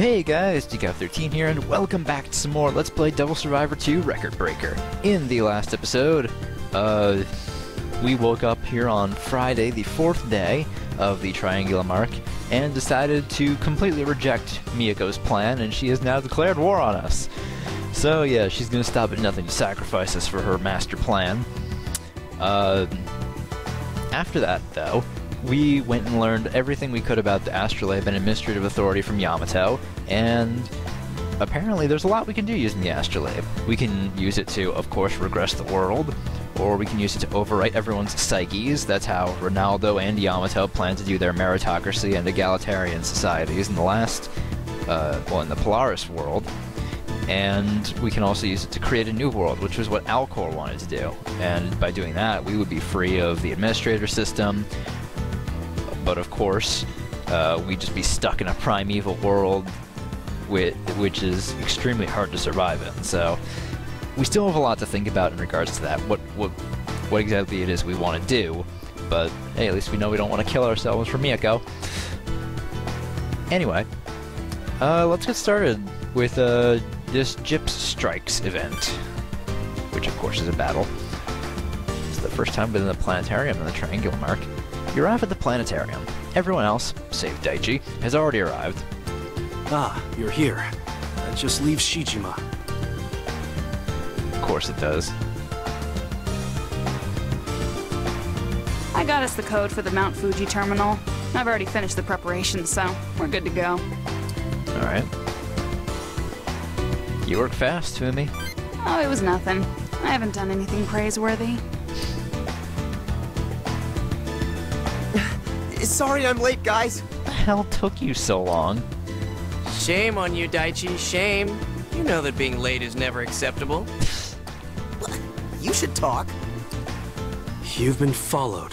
Hey guys, Dekov13 here, and welcome back to some more Let's Play Devil Survivor 2 Record Breaker. In the last episode, uh, we woke up here on Friday, the fourth day of the Triangulum Arc, and decided to completely reject Miyako's plan, and she has now declared war on us. So yeah, she's gonna stop at nothing to sacrifice us for her master plan. Uh, after that, though, we went and learned everything we could about the Astrolabe and Administrative Authority from Yamato, and apparently there's a lot we can do using the Astrolabe. We can use it to, of course, regress the world, or we can use it to overwrite everyone's psyches. That's how Ronaldo and Yamato plan to do their meritocracy and egalitarian societies in the last, uh, well, in the Polaris world. And we can also use it to create a new world, which was what Alcor wanted to do. And by doing that, we would be free of the administrator system, but of course, uh, we'd just be stuck in a primeval world, which, which is extremely hard to survive in. So we still have a lot to think about in regards to that. What what what exactly it is we want to do, but hey, at least we know we don't want to kill ourselves for Miyako. Anyway, uh, let's get started with uh, this JP's Strikes event, which of course is a battle. It's the first time within the planetarium in the Triangulum Arc. You arrive at the planetarium. Everyone else, save Daichi, has already arrived. Ah, you're here. That just leaves Shijima. Of course it does. I got us the code for the Mount Fuji terminal. I've already finished the preparations, so we're good to go. Alright. You work fast, Fumi. Oh, it was nothing. I haven't done anything praiseworthy. Sorry I'm late, guys. The hell took you so long? Shame on you, Daichi. Shame. You know that being late is never acceptable. You should talk. You've been followed.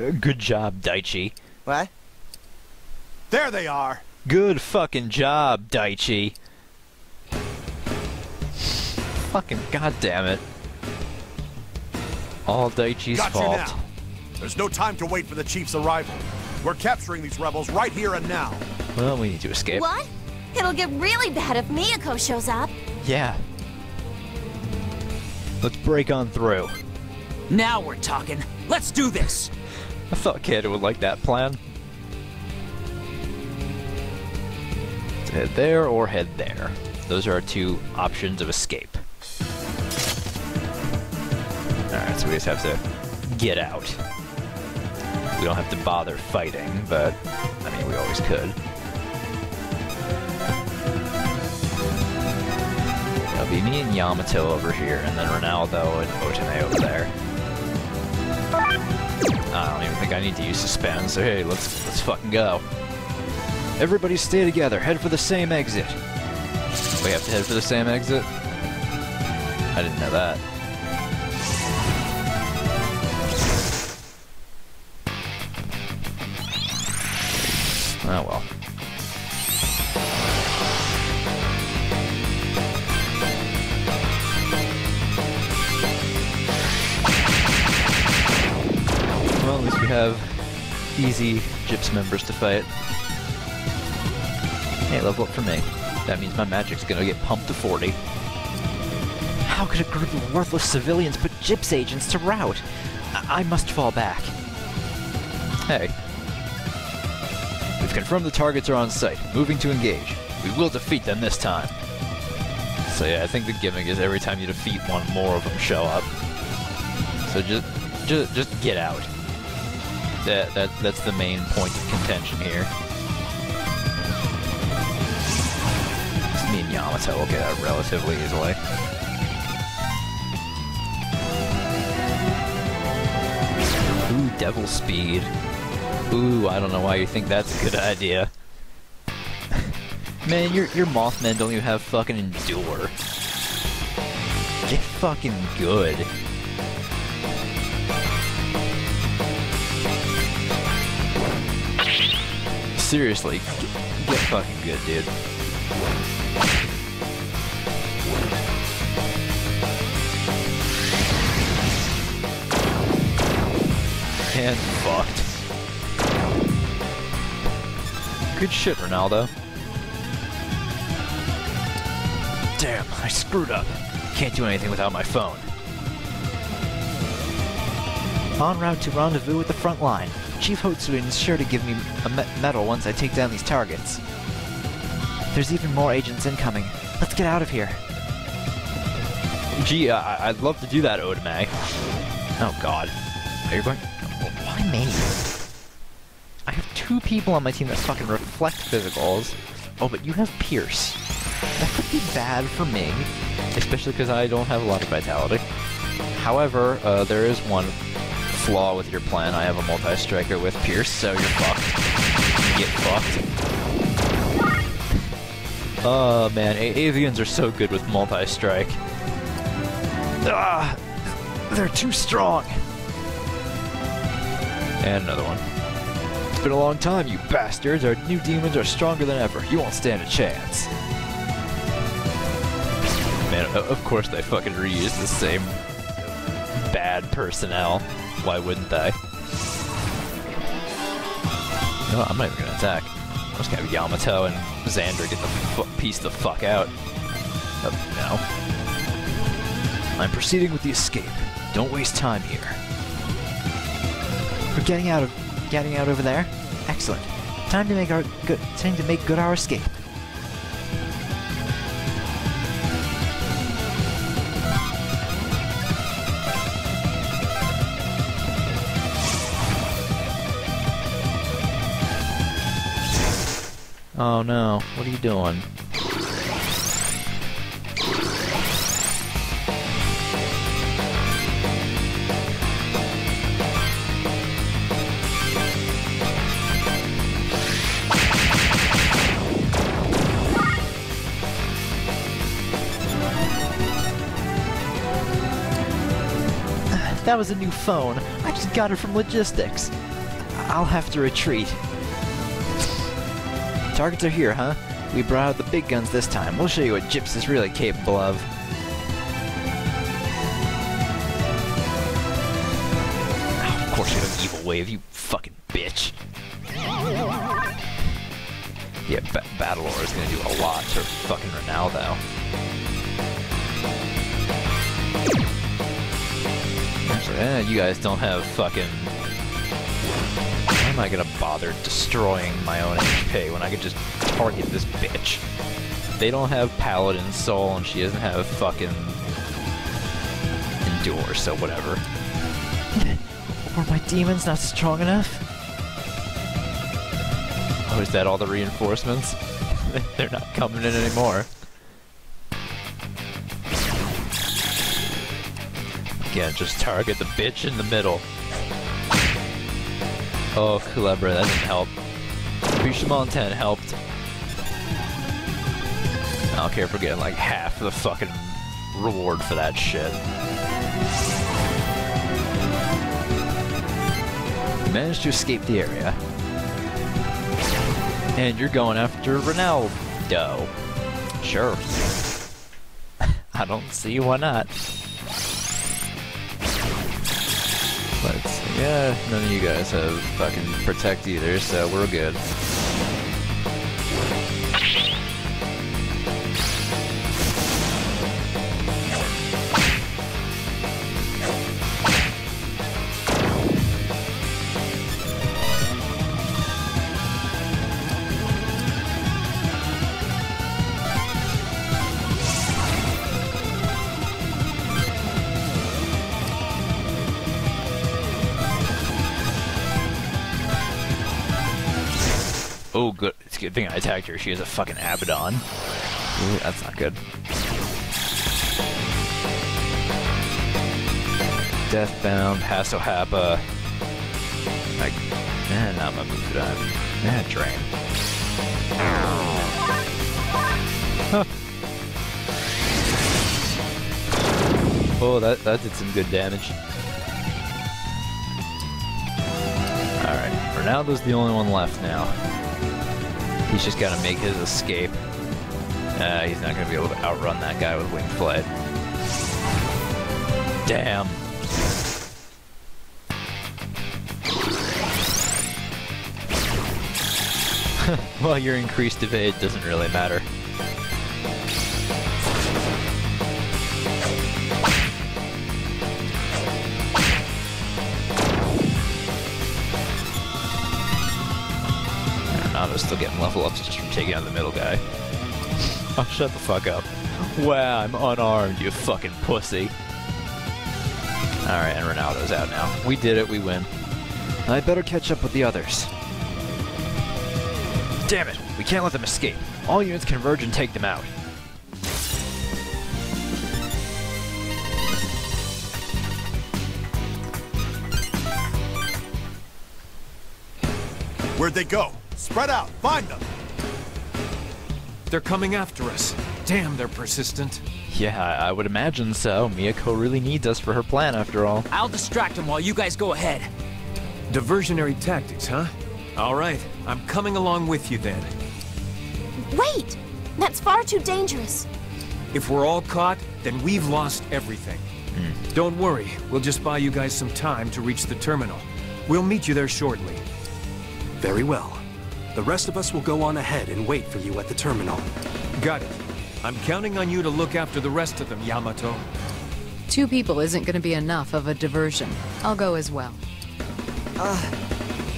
Uh, Good job, Daichi. What? There they are. Good fucking job, Daichi. Fucking goddamn it. All Daichi's Got fault. you now. There's no time to wait for the chief's arrival. We're capturing these rebels right here and now. Well, we need to escape. What? It'll get really bad if Miyako shows up. Yeah. Let's break on through. Now we're talking. Let's do this. I thought Kid would like that plan. To head there or head there. Those are our two options of escape. Alright, so we just have to get out. We don't have to bother fighting, but I mean, we always could. It'll be me and Yamato over here, and then Ronaldo and Otome over there. I don't even think I need to use suspend, so hey, let's let's fucking go. Everybody stay together, head for the same exit. We have to head for the same exit? I didn't know that. Oh well. Well, at least we have easy JP's members to fight. Hey, level up for me. That means my magic's gonna get pumped to 40. How could a group of worthless civilians put JP's agents to rout? I, I must fall back. Hey. We've the targets are on site. Moving to engage. We will defeat them this time. So yeah, I think the gimmick is every time you defeat one, more of them show up. So just, just, just get out. That, that, that's the main point of contention here. Me and Yamato will get out relatively easily. Ooh, devil speed. Ooh, I don't know why you think that's a good idea. Man, your your Mothmen don't even have fucking endure. Get fucking good. Seriously, get, get fucking good, dude. And fucked. Good shit, Ronaldo. Damn, I screwed up. Can't do anything without my phone. En route to rendezvous with the front line. Chief Hotsuin is sure to give me a me medal once I take down these targets. There's even more agents incoming. Let's get out of here. Gee, I- I'd love to do that, Otome. Oh god. Are you going... Why me? I have two people on my team that fucking reflect physicals. Oh, but you have Pierce. That could be bad for me, especially because I don't have a lot of vitality. However, uh, there is one flaw with your plan. I have a multi-striker with Pierce, so you're fucked. Get fucked. Oh man, a avians are so good with multi-strike. Ah, they're too strong. And another one. It's been a long time, you bastards. Our new demons are stronger than ever. You won't stand a chance. Man, of course they fucking reuse the same bad personnel. Why wouldn't they? No, I'm not even gonna attack. I'm just gonna have Yamato and Xander get the piece the fuck out. Uh, no. I'm proceeding with the escape. Don't waste time here. We're getting out of getting out over there. Excellent. Time to make our good time to make good our escape. Oh no, what are you doing? That was a new phone. I just got it from logistics. I'll have to retreat. Targets are here, huh? We brought out the big guns this time. We'll show you what JP's is really capable of. Oh, of course you have an Evil Wave, you fucking bitch. Yeah, ba Battlelore is gonna do a lot to fucking Ronaldo. Eh, you guys don't have fucking... Why am I gonna bother destroying my own HP when I could just target this bitch? They don't have Paladin Soul, and she doesn't have fucking... Endure, so whatever. Were my demons not strong enough? Oh, is that all the reinforcements? They're not coming in anymore. Again, just target the bitch in the middle. Oh, Culebre, that didn't help. Bishamonten helped. I don't care if we're getting like half the fucking reward for that shit. Managed to escape the area. And you're going after Ronaldo. Sure. I don't see why not. Yeah, none of you guys have fucking protect either, so we're good. She has a fucking Abaddon. Ooh, that's not good. Deathbound, Hassohappa. Like, eh, not my move time. Eh, drain. Huh. Oh, that, that did some good damage. Alright, Ronaldo's the only one left now. He's just got to make his escape. Uh, he's not going to be able to outrun that guy with wing flight. Damn. well, your increased evade doesn't really matter. Still getting level ups just from taking out the middle guy. Oh, shut the fuck up. Wow, I'm unarmed, you fucking pussy. Alright, and Ronaldo's out now. We did it, we win. I better catch up with the others. Damn it, we can't let them escape. All units converge and take them out. Where'd they go? Spread out. Find them. They're coming after us. Damn, they're persistent. Yeah, I I would imagine so. Miyako really needs us for her plan after all. I'll distract them while you guys go ahead. Diversionary tactics, huh? All right, I'm coming along with you then. Wait! That's far too dangerous. If we're all caught, then we've lost everything. Hmm. Don't worry, we'll just buy you guys some time to reach the terminal. We'll meet you there shortly. Very well. The rest of us will go on ahead and wait for you at the terminal. Got it. I'm counting on you to look after the rest of them, Yamato. Two people isn't going to be enough of a diversion. I'll go as well. Uh,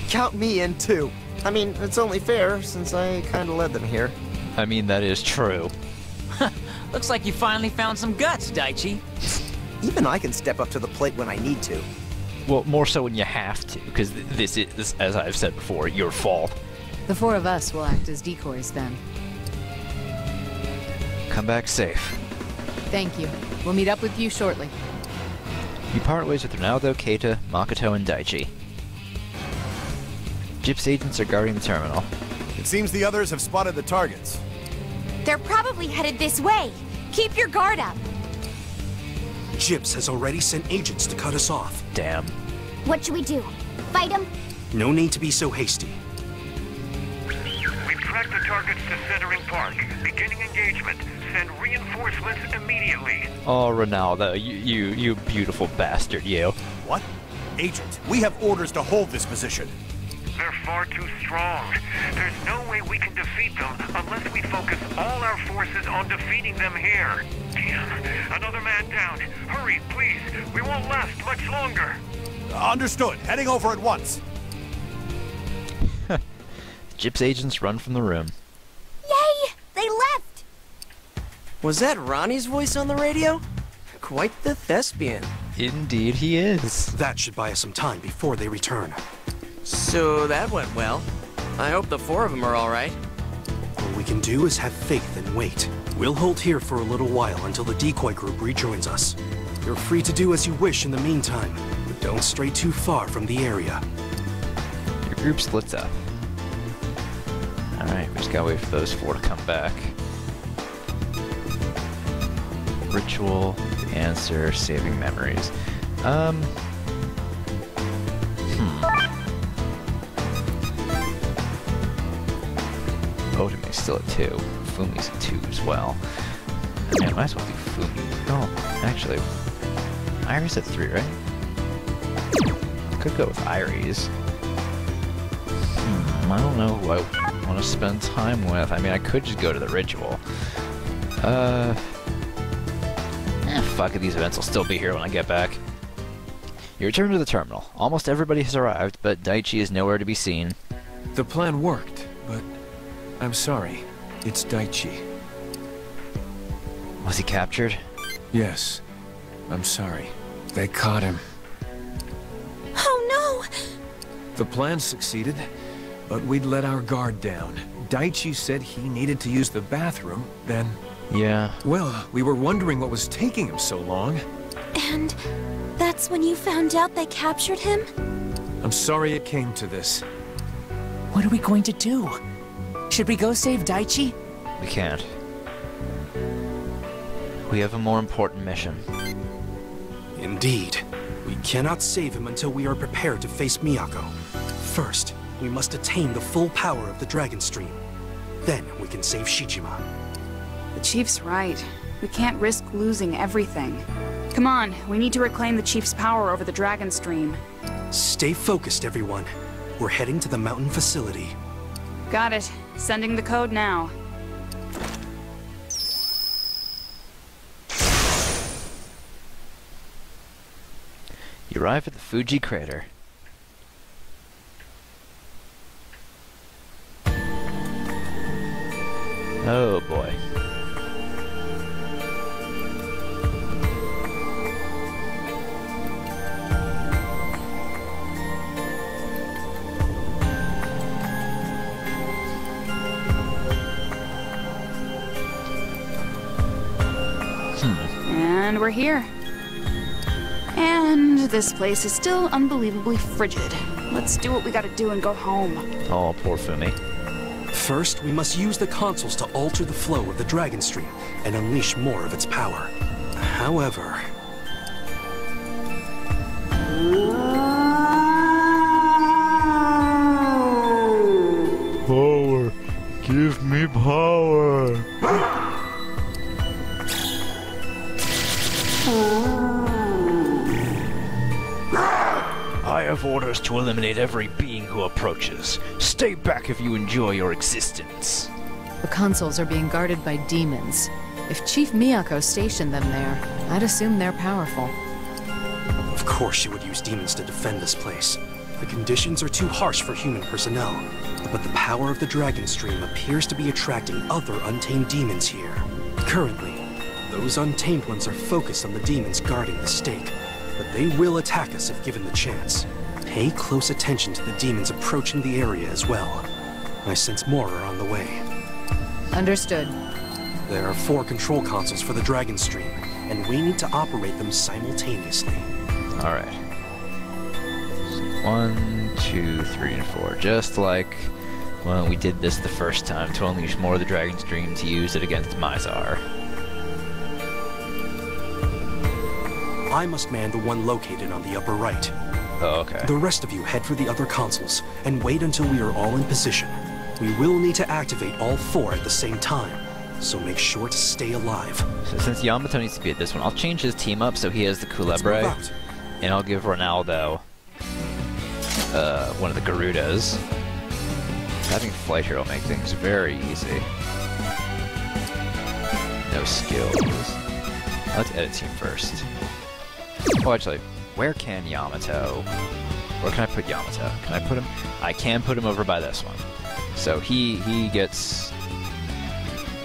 Count me in too. I mean, it's only fair since I kinda led them here. I mean, that is true. Looks like you finally found some guts, Daichi. Even I can step up to the plate when I need to. Well, more so when you have to, because this is, as I've said before, your fault. The four of us will act as decoys then. Come back safe. Thank you. We'll meet up with you shortly. You part ways with Ronaldo, Keita, Makoto, and Daichi. JP's agents are guarding the terminal. It seems the others have spotted the targets. They're probably headed this way. Keep your guard up. JP's has already sent agents to cut us off. Damn. What should we do? Fight them? No need to be so hasty. We've the targets to Centering Park. Beginning engagement. Send reinforcements immediately. Oh, Ronaldo, you, you, you beautiful bastard, you. What? Agent, we have orders to hold this position. They're far too strong. There's no way we can defeat them unless we focus all our forces on defeating them here. Damn. Another man down. Hurry, please. We won't last much longer. Understood. Heading over at once. JP's agents run from the room. Yay! They left! Was that Ronnie's voice on the radio? Quite the thespian. Indeed, he is. That should buy us some time before they return. So that went well. I hope the four of them are alright. All we can do is have faith and wait. We'll hold here for a little while until the decoy group rejoins us. You're free to do as you wish in the meantime, but don't stray too far from the area. Your group splits up. Alright, we just gotta wait for those four to come back. Ritual, answer, saving memories. Um. Hmm. Otome's still at two. Fumi's at two as well. Man, might as well do Fumi. Oh, actually, Iris at three, right? Could go with Iris. Hmm, I don't know who I want to spend time with. I mean, I could just go to the ritual. Uh. Eh, fuck it, these events will still be here when I get back. You return to the terminal. Almost everybody has arrived, but Daichi is nowhere to be seen. The plan worked, but I'm sorry. It's Daichi. Was he captured? Yes, I'm sorry. They caught him. Oh no! The plan succeeded, but we'd let our guard down. Daichi said he needed to use the bathroom, then... Yeah. Well, we were wondering what was taking him so long. And that's when you found out they captured him? I'm sorry it came to this. What are we going to do? Should we go save Daichi? We can't. We have a more important mission. Indeed. We cannot save him until we are prepared to face Miyako. First, we must attain the full power of the Dragon Stream. Then we can save Shijima. The chief's right. We can't risk losing everything. Come on, we need to reclaim the chief's power over the Dragon Stream. Stay focused, everyone. We're heading to the mountain facility. Got it. Sending the code now. You arrive at the Fuji crater. Oh boy. Hmm. And we're here. And this place is still unbelievably frigid. Let's do what we gotta do and go home. Oh, poor Fumi. First, we must use the consoles to alter the flow of the Dragon Stream and unleash more of its power. However, Power. Give me power. I have orders to eliminate every being who approaches. Stay back if you enjoy your existence. The consoles are being guarded by demons. If Chief Miyako stationed them there, I'd assume they're powerful. of course she would use demons to defend this place. The conditions are too harsh for human personnel, but the power of the Dragon Stream appears to be attracting other untamed demons here. Currently, those untamed ones are focused on the demons guarding the stake, but they will attack us if given the chance. Pay close attention to the demons approaching the area as well. I sense more are on the way. Understood. There are four control consoles for the Dragon Stream, and we need to operate them simultaneously. Alright. One, two, three, and four. Just like when we did this the first time to unleash more of the Dragon Dream to use it against Mizar. I must man the one located on the upper right. Oh, okay. The rest of you head for the other consoles and wait until we are all in position. We will need to activate all four at the same time, so make sure to stay alive. So since Yamato needs to be at this one, I'll change his team up so he has the Let's Culebre, and I'll give Ronaldo uh, one of the Garudas. Having Flight Hero will make things very easy. No skills. Let's edit team first. Oh, actually, where can Yamato? Where can I put Yamato? Can I put him? I can put him over by this one. So he he gets.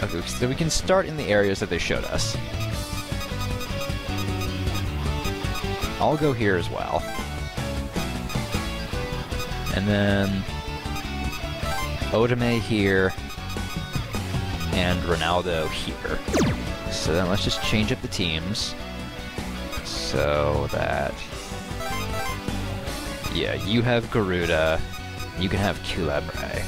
Okay, so we can start in the areas that they showed us. I'll go here as well. And then Otome here and Ronaldo here. So then let's just change up the teams so that yeah, you have Garuda, you can have Culebre.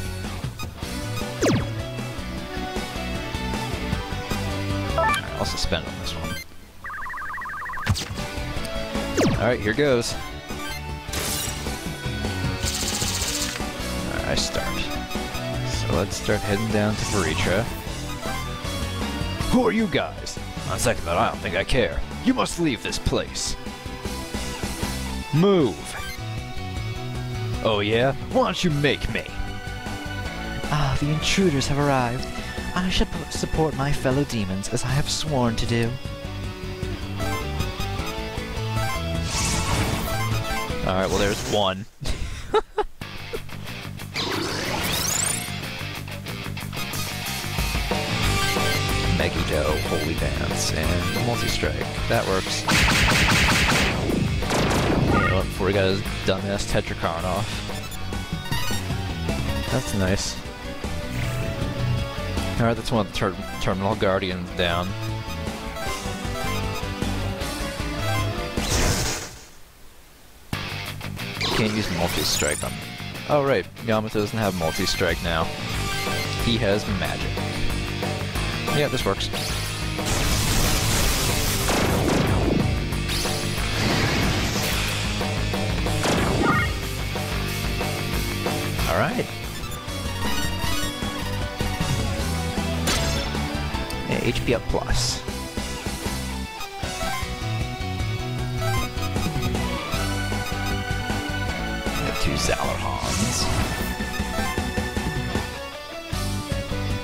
Alright, I'll suspend on this one. Alright, here goes. Alright, I start. So let's start heading down to Vritra. Who are you guys? On second thought, I don't think I care. You must leave this place. Move. Oh yeah? Why don't you make me? Ah, the intruders have arrived. I shall support my fellow demons as I have sworn to do. Alright, well there's one. Holy Dance, and Multi-Strike. That works. Before we got his dumbass Tetrakarn off. That's nice. Alright, that's one of the ter Terminal Guardians down. Can't use multi-strike on... Oh right, Yamato doesn't have multi-strike now. He has magic. Yeah, this works. Alright. Yeah, HP up plus.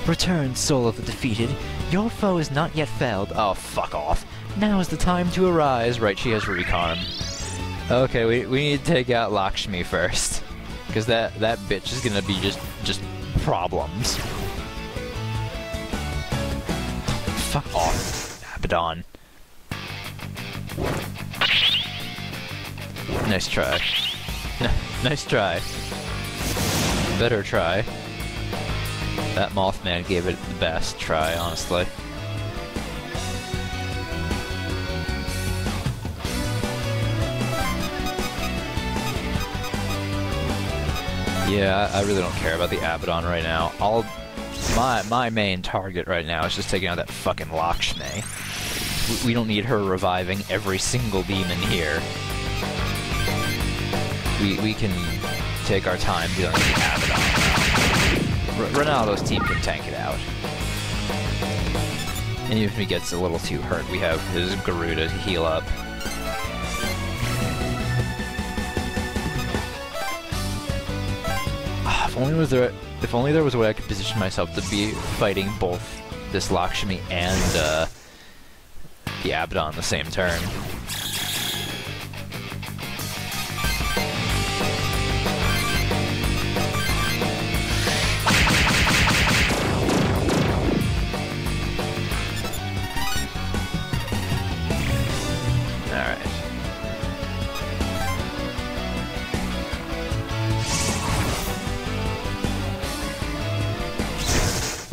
Return, soul of the defeated. Your foe is not yet felled. Oh, fuck off. Now is the time to arise. Right, she has recon. Okay, we, we need to take out Lakshmi first. Because that, that bitch is gonna be just, just problems. Fuck off, Abaddon. Nice try. nice try. Better try. That Mothman gave it the best try, honestly. Yeah, I really don't care about the Abaddon right now. All my my main target right now is just taking out that fucking Lakshmi. We, we don't need her reviving every single demon here. We we can take our time dealing with the Abaddon. Ronaldo's team can tank it out. And even if he gets a little too hurt, we have his Garuda to heal up. Ah, If only was there, if only there was a way I could position myself to be fighting both this Lakshmi and uh, the Abaddon the same turn.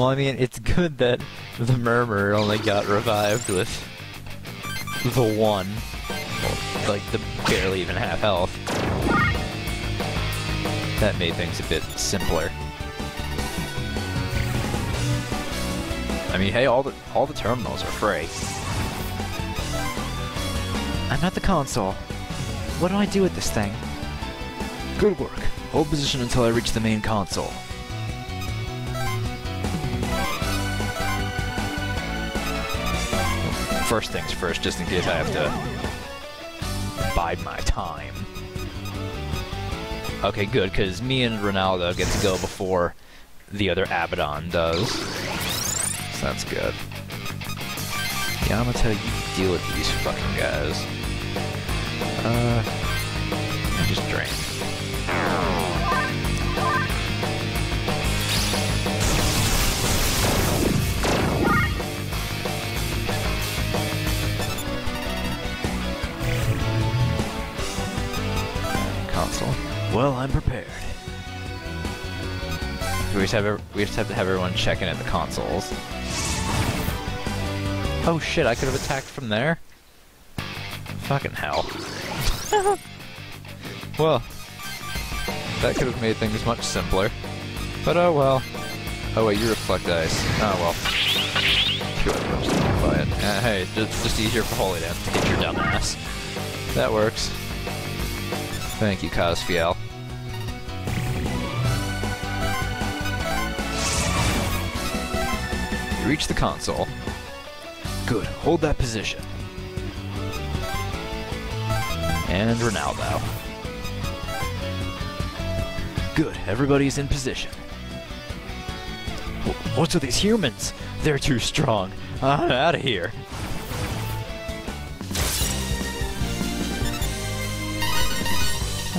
Well, I mean, it's good that the Murmur only got revived with the one, like the barely even half health. That made things a bit simpler. I mean, hey, all the all the terminals are free. I'm at the console. What do I do with this thing? Good work. Hold position until I reach the main console. First things first, just in case I have to bide my time. Okay, good, because me and Ronaldo get to go before the other Abaddon does. So that's good. Tell you deal with these fucking guys. Uh, I just drink. Console. Well, I'm prepared. We just have we just have to have everyone checking at the consoles. Oh shit! I could have attacked from there. Fucking hell. well, that could have made things much simpler. But oh well. Oh wait, you reflect ice. Oh well. Sure, I'll just modify it. Uh, hey, just, just easier for Holy Dance to get your dumb ass. That works. Thank you, Cosfiel. You reach the console. Good, hold that position. And Ronaldo. Good, everybody's in position. Wh- What's with these humans? They're too strong. Ah, I'm out of here.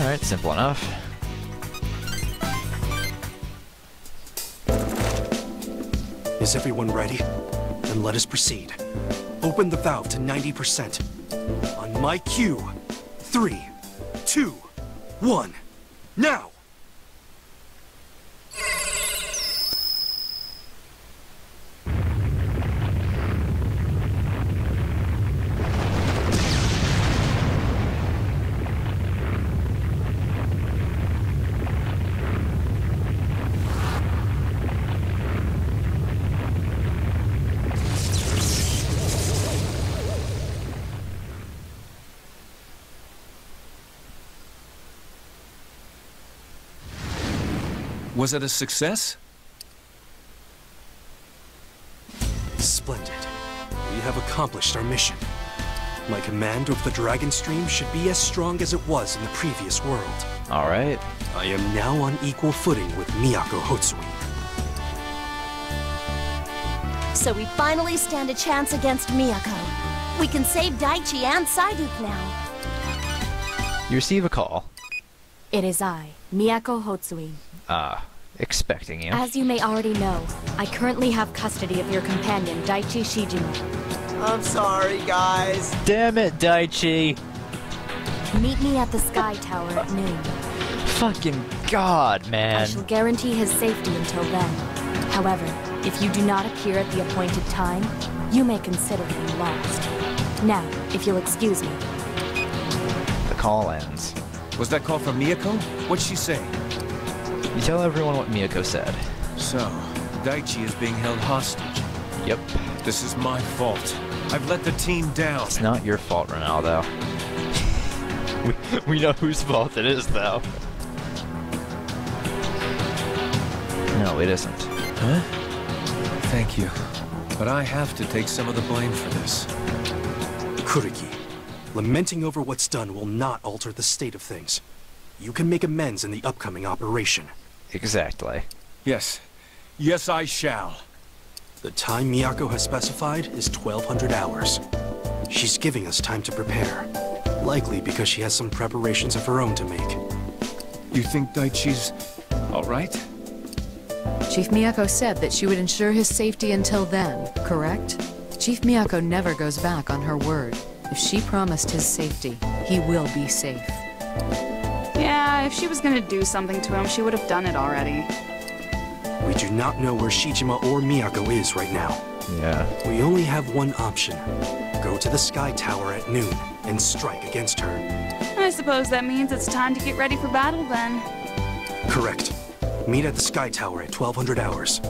Alright, simple enough. Is everyone ready? Then let us proceed. Open the valve to 90%. On my cue. Three, two, one. Now! Was it a success? Splendid. We have accomplished our mission. My command over the Dragon Stream should be as strong as it was in the previous world. Alright. I am now on equal footing with Miyako Hotsuin. So we finally stand a chance against Miyako. We can save Daichi and Saiduk now. You receive a call. It is I, Miyako Hotsuin. Ah, expecting you. As you may already know, I currently have custody of your companion, Daichi Shijima. I'm sorry, guys. Damn it, Daichi! Meet me at the Sky Tower at noon. Fucking god, man. I shall guarantee his safety until then. However, if you do not appear at the appointed time, you may consider him lost. Now, if you'll excuse me. The call ends. Was that call from Miyako? What'd she say? You tell everyone what Miyako said. So, Daichi is being held hostage. Yep. This is my fault. I've let the team down. It's not your fault, Ronaldo. we, we know whose fault it is, though. No, it isn't. Huh? Thank you. But I have to take some of the blame for this. Kuriki, lamenting over what's done will not alter the state of things. You can make amends in the upcoming operation. Exactly. Yes. Yes, I shall. The time Miyako has specified is 1200 hours. She's giving us time to prepare. Likely because she has some preparations of her own to make. You think Daichi's... alright? Chief Miyako said that she would ensure his safety until then, correct? Chief Miyako never goes back on her word. If she promised his safety, he will be safe. Yeah, if she was gonna do something to him, she would have done it already. We do not know where Shijima or Miyako is right now. Yeah. We only have one option. Go to the Sky Tower at noon and strike against her. I suppose that means it's time to get ready for battle then. Correct. Meet at the Sky Tower at 1200 hours.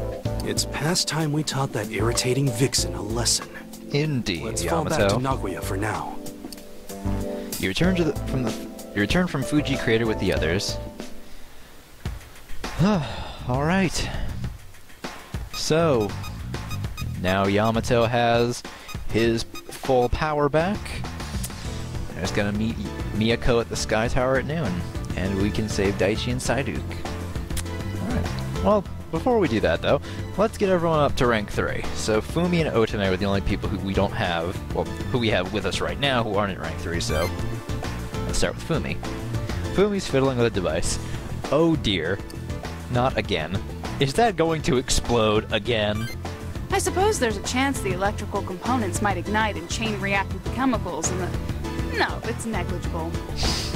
It's past time we taught that irritating vixen a lesson. Indeed, Let's fall back to Nagoya for now. You return to the from the you return from Fuji Crater with the others. All right. So now Yamato has his full power back. He's gonna meet Miyako at the Sky Tower at noon, and we can save Daichi and Saiduk. Alright. Well, before we do that though, let's get everyone up to rank 3. So Fumi and Otome are the only people who we don't have, well, who we have with us right now who aren't in rank 3, so start with Fumi. Fumi's fiddling with a device. Oh dear. Not again. Is that going to explode again? I suppose there's a chance the electrical components might ignite and chain react with the chemicals and the... No, it's negligible.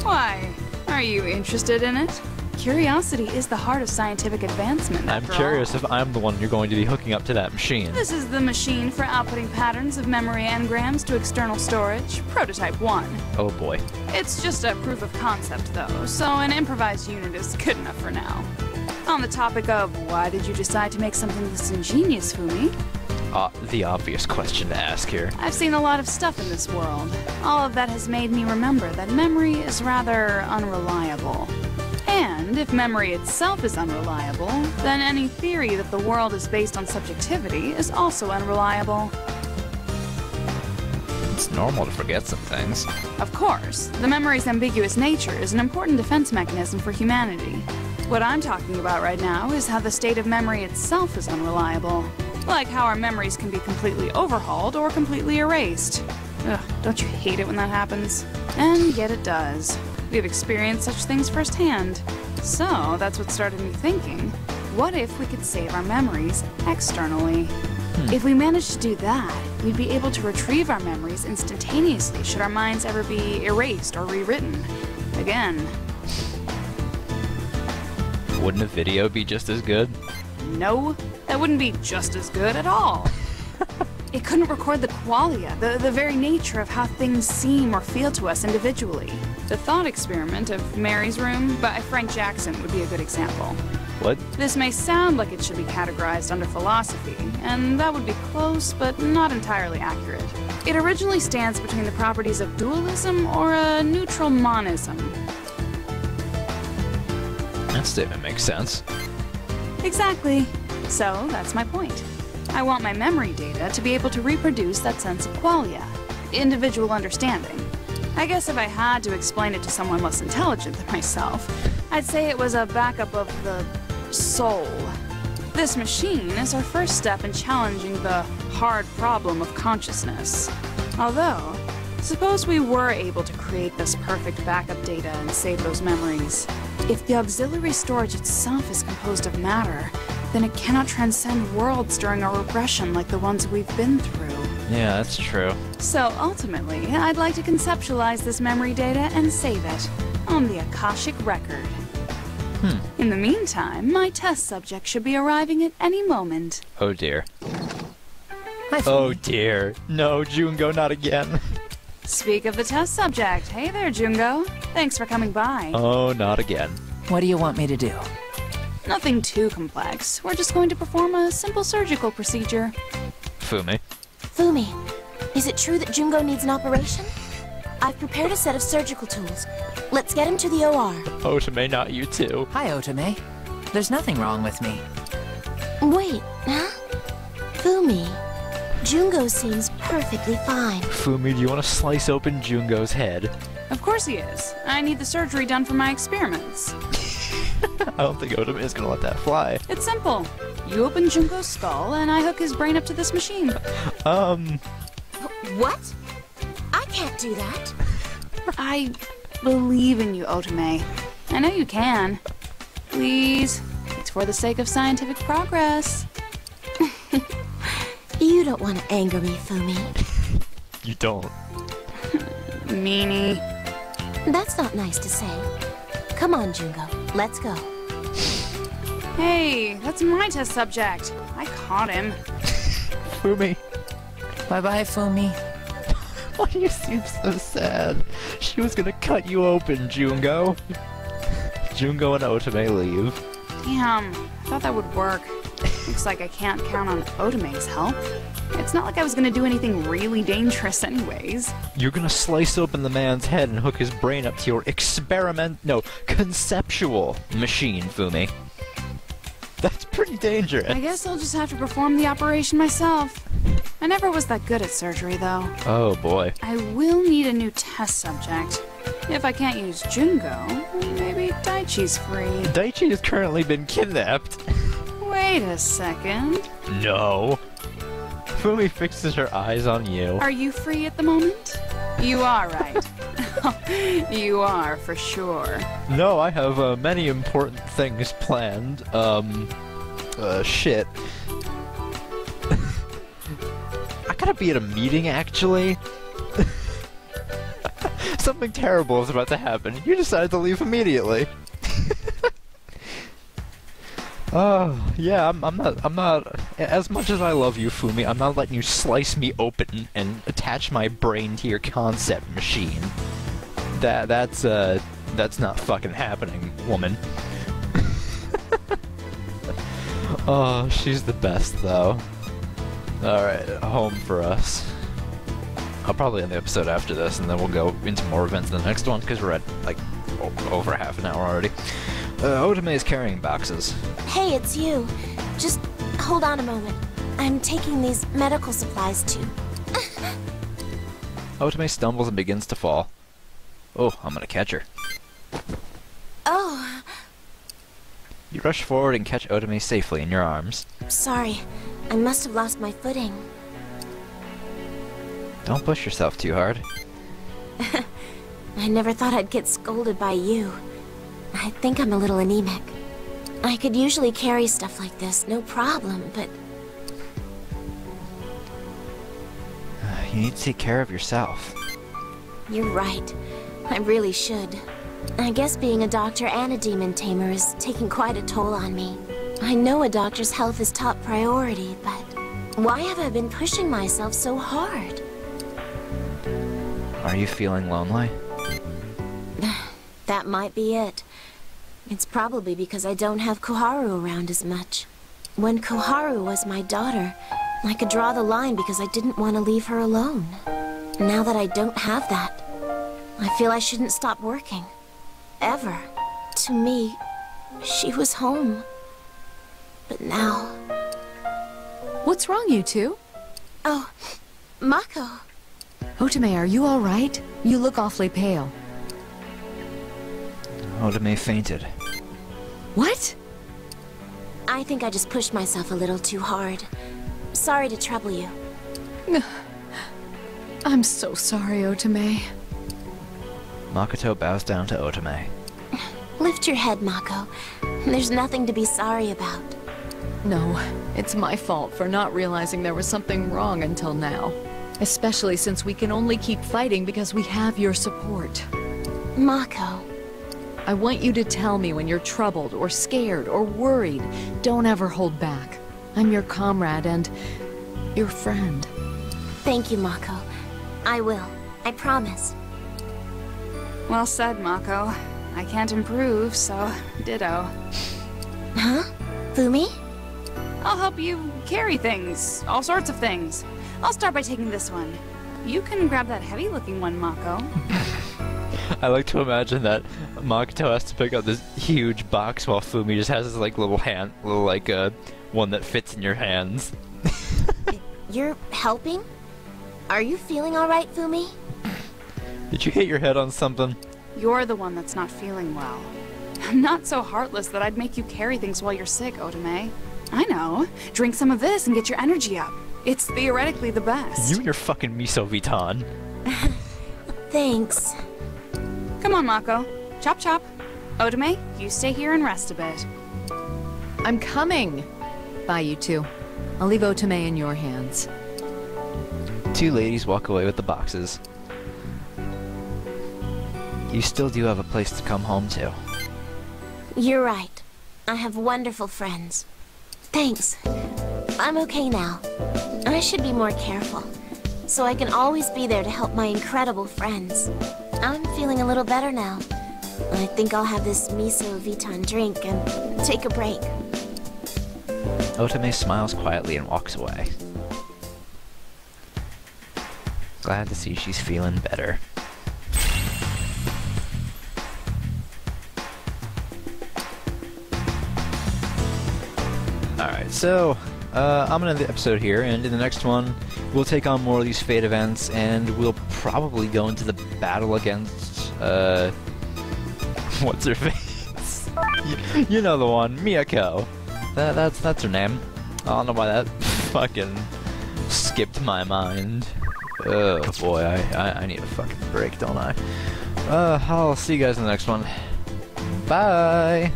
Why? Are you interested in it? Curiosity is the heart of scientific advancement. I'm curious all. if I'm the one you're going to be hooking up to that machine. This is the machine for outputting patterns of memory engrams to external storage, prototype 1. Oh boy. It's just a proof of concept, though, so an improvised unit is good enough for now. On the topic of why did you decide to make something this ingenious, Fumi? Uh, the obvious question to ask here. I've seen a lot of stuff in this world. All of that has made me remember that memory is rather unreliable. And if memory itself is unreliable, then any theory that the world is based on subjectivity is also unreliable. It's normal to forget some things. Of course, the memory's ambiguous nature is an important defense mechanism for humanity. What I'm talking about right now is how the state of memory itself is unreliable. Like how our memories can be completely overhauled or completely erased. Ugh, don't you hate it when that happens? And yet it does. We've experienced such things firsthand. So that's what started me thinking. What if we could save our memories externally? Hmm. If we managed to do that, we'd be able to retrieve our memories instantaneously should our minds ever be erased or rewritten. Again. Wouldn't a video be just as good? No, that wouldn't be just as good at all. It couldn't record the qualia, the, the very nature of how things seem or feel to us individually. The thought experiment of Mary's Room by Frank Jackson would be a good example. What? This may sound like it should be categorized under philosophy, and that would be close, but not entirely accurate. It originally stands between the properties of dualism or a neutral monism. That statement makes sense. Exactly. So, that's my point. I want my memory data to be able to reproduce that sense of qualia, individual understanding. I guess if I had to explain it to someone less intelligent than myself, I'd say it was a backup of the soul. This machine is our first step in challenging the hard problem of consciousness. Although, suppose we were able to create this perfect backup data and save those memories. If the auxiliary storage itself is composed of matter, then it cannot transcend worlds during a regression like the ones we've been through. Yeah, that's true. So ultimately, I'd like to conceptualize this memory data and save it on the Akashic Record. Hmm. In the meantime, my test subject should be arriving at any moment. Oh dear. Hi, Oh dear. No, Jungo, not again. Speak of the test subject. Hey there, Jungo. Thanks for coming by. Oh, not again. What do you want me to do? Nothing too complex. We're just going to perform a simple surgical procedure. Fumi. Fumi, is it true that Jungo needs an operation? I've prepared a set of surgical tools. Let's get him to the OR. Otome, not you too. Hi, Otome. There's nothing wrong with me. Wait, huh? Fumi, Jungo seems perfectly fine. Fumi, do you want to slice open Jungo's head? Of course he is. I need the surgery done for my experiments. I don't think Otome is gonna let that fly. It's simple. You open Jungo's skull, and I hook his brain up to this machine. Um, What? I can't do that. I believe in you, Otome. I know you can. Please. It's for the sake of scientific progress. You don't want to anger me, Fumi. you don't. Meanie. That's not nice to say. Come on, Jungo. Let's go. Hey, that's my test subject. I caught him. Fumi, Bye-bye, Fumi. why do you seem so sad? She was gonna cut you open, Jungo. Jungo and Otome leave. Damn, I thought that would work. Looks like I can't count on Otome's help. It's not like I was gonna do anything really dangerous anyways. You're gonna slice open the man's head and hook his brain up to your experiment, no, conceptual machine, Fumi. That's pretty dangerous. I guess I'll just have to perform the operation myself. I never was that good at surgery, though. Oh boy. I will need a new test subject. If I can't use Jungo, maybe Daichi's free. Daichi has currently been kidnapped. Wait a second. No. Fumi fixes her eyes on you. Are you free at the moment? You are, right? you are, for sure. No, I have uh, many important things planned. Um, uh, shit. I gotta be at a meeting, actually. Something terrible is about to happen. You decided to leave immediately. Oh, yeah, I'm, I'm not, I'm not, as much as I love you, Fumi, I'm not letting you slice me open and attach my brain to your concept machine. That, that's, uh, that's not fucking happening, woman. oh, she's the best, though. Alright, home for us. I'll probably end the episode after this, and then we'll go into more events in the next one, because we're at, like, over half an hour already. Uh, Otome is carrying boxes. Hey, it's you. Just hold on a moment. I'm taking these medical supplies too. Otome stumbles and begins to fall. Oh, I'm gonna catch her. Oh, You rush forward and catch Otome safely in your arms. sorry. I must have lost my footing. Don't push yourself too hard. I never thought I'd get scolded by you. I think I'm a little anemic. I could usually carry stuff like this, no problem, but uh, You need to take care of yourself. you're right. I really should. I guess being a doctor and a demon tamer is taking quite a toll on me. I know a doctor's health is top priority, but why have I been pushing myself so hard? Are you feeling lonely? That might be it. It's probably because I don't have Koharu around as much. When Koharu was my daughter, I could draw the line because I didn't want to leave her alone. Now that I don't have that, I feel I shouldn't stop working. Ever. To me, she was home. But now... What's wrong, you two? Oh, Mako. Otome, are you all right? You look awfully pale. Otome fainted. What? I think I just pushed myself a little too hard. Sorry to trouble you. I'm so sorry, Otome. Makoto bows down to Otome. Lift your head, Mako. There's nothing to be sorry about. No, it's my fault for not realizing there was something wrong until now. Especially since we can only keep fighting because we have your support. Mako. I want you to tell me when you're troubled or scared or worried. Don't ever hold back. I'm your comrade and your friend. Thank you, Mako. I will. I promise. Well said, Mako. I can't improve, so ditto. Huh? Fumi? I'll help you carry things, all sorts of things. I'll start by taking this one. You can grab that heavy-looking one, Mako. I like to imagine that Makoto has to pick up this huge box while Fumi just has this like little hand, little like uh, one that fits in your hands. You're helping? Are you feeling alright, Fumi? Did you hit your head on something? You're the one that's not feeling well. I'm not so heartless that I'd make you carry things while you're sick, Otome. I know. Drink some of this and get your energy up. It's theoretically the best. You and your fucking miso vitan. Thanks. Come on, Mako. Chop chop. Otome, you stay here and rest a bit. I'm coming! Bye, you two. I'll leave Otome in your hands. Two ladies walk away with the boxes. You still do have a place to come home to. You're right. I have wonderful friends. Thanks. I'm okay now. I should be more careful, so I can always be there to help my incredible friends. I'm feeling a little better now. I think I'll have this miso vitan drink and take a break. Otome smiles quietly and walks away. Glad to see she's feeling better. Alright, so uh, I'm gonna end the episode here, and in the next one, we'll take on more of these fate events, and we'll probably go into the battle against, uh, what's her face? you, you know the one, Miyako. That, that's that's her name. I don't know why that fucking skipped my mind. Oh boy, I, I, I need a fucking break, don't I? Uh, I'll see you guys in the next one. Bye!